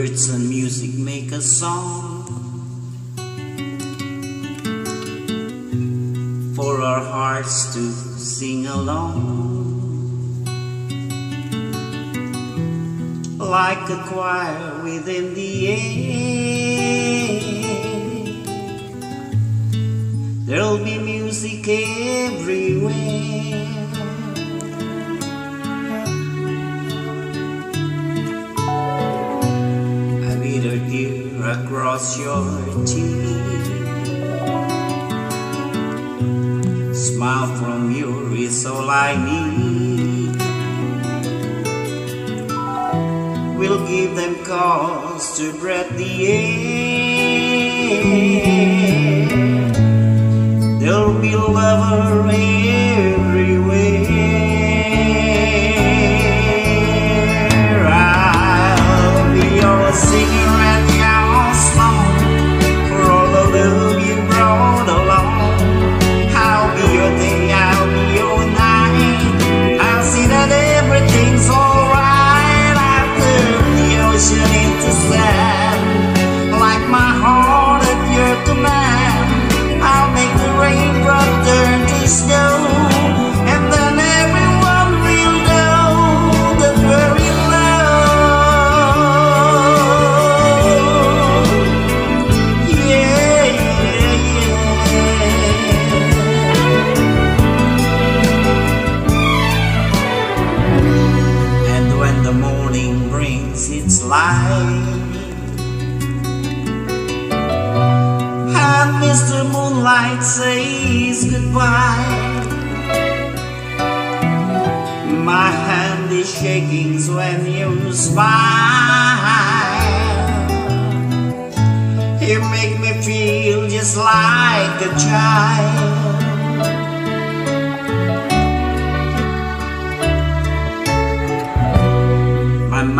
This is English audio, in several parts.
words and music make a song. For our hearts to sing along. Like a choir within the air. There'll be music everywhere. across your teeth. Smile from you is all I need. We'll give them cause to breath the air. There'll be love arranged. light. And Mr. Moonlight says goodbye. My hand is shaking when you smile. You make me feel just like a child.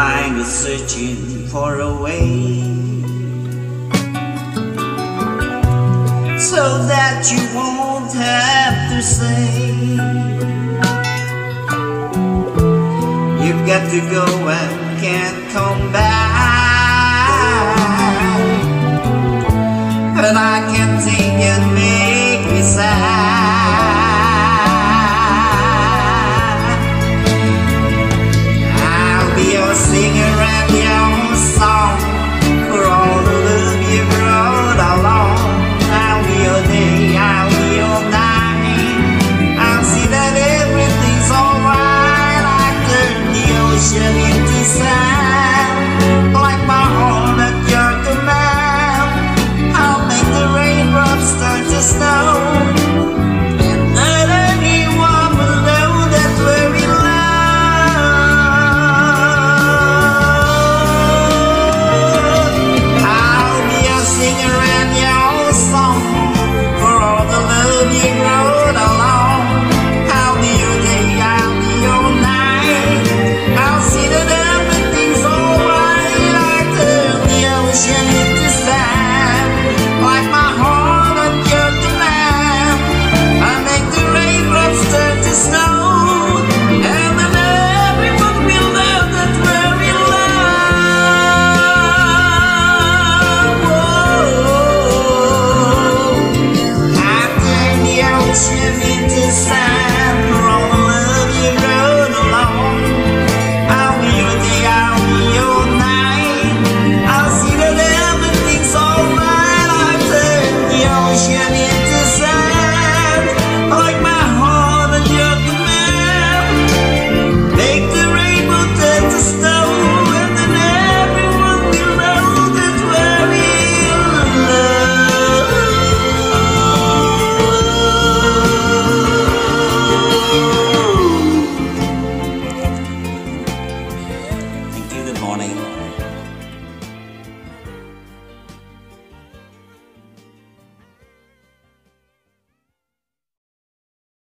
mind was searching for a way so that you won't have to say you've got to go and can't come back, but I can take it.